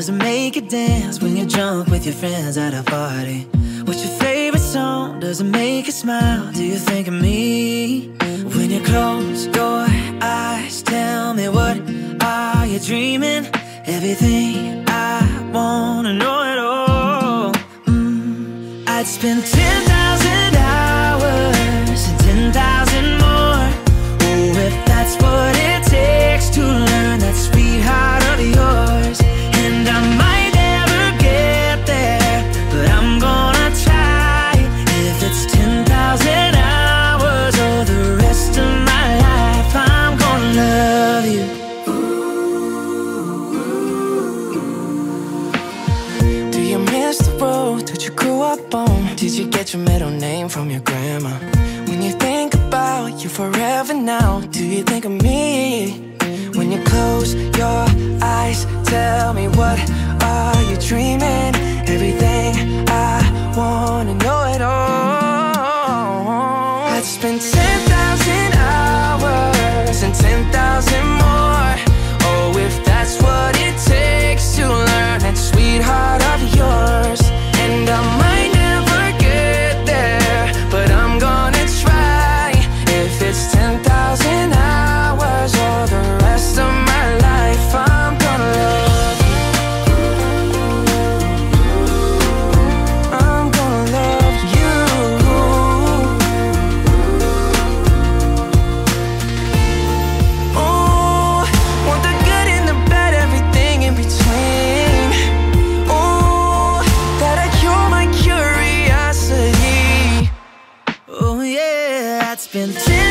does it make you dance when you're drunk with your friends at a party? What's your favorite song? Does it make you smile? Do you think of me? When you close your eyes, tell me what are you dreaming? Everything I wanna know it all. Mm, I'd spend 10,000 the road that you grew up on? Did you get your middle name from your grandma? When you think about you forever now, do you think of me? When you close your eyes, tell me what are you dreaming? Everything I wanna know it all. I'd spend been 10